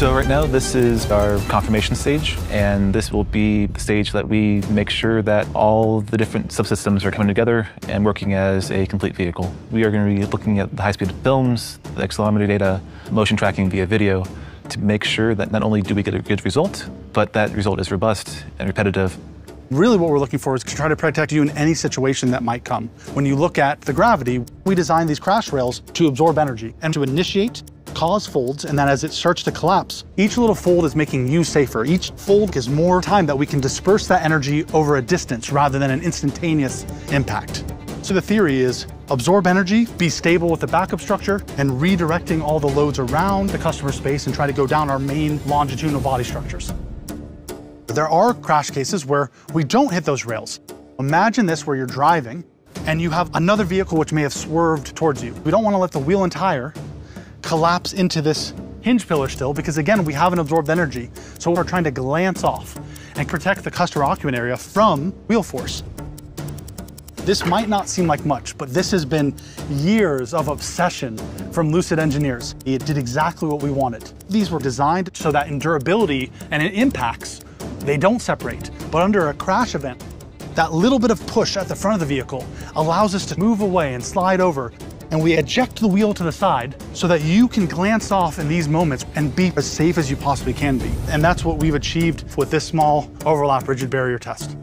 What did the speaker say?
So right now, this is our confirmation stage, and this will be the stage that we make sure that all the different subsystems are coming together and working as a complete vehicle. We are going to be looking at the high-speed films, the accelerometer data, motion tracking via video, to make sure that not only do we get a good result, but that result is robust and repetitive Really what we're looking for is to try to protect you in any situation that might come. When you look at the gravity, we designed these crash rails to absorb energy and to initiate cause folds, and then as it starts to collapse, each little fold is making you safer. Each fold gives more time that we can disperse that energy over a distance rather than an instantaneous impact. So the theory is absorb energy, be stable with the backup structure, and redirecting all the loads around the customer space and try to go down our main longitudinal body structures. There are crash cases where we don't hit those rails. Imagine this where you're driving and you have another vehicle which may have swerved towards you. We don't want to let the wheel and tire collapse into this hinge pillar still because again, we haven't absorbed energy. So we're trying to glance off and protect the customer occupant area from wheel force. This might not seem like much, but this has been years of obsession from Lucid engineers. It did exactly what we wanted. These were designed so that in durability and in impacts, they don't separate. But under a crash event, that little bit of push at the front of the vehicle allows us to move away and slide over and we eject the wheel to the side so that you can glance off in these moments and be as safe as you possibly can be. And that's what we've achieved with this small overlap rigid barrier test.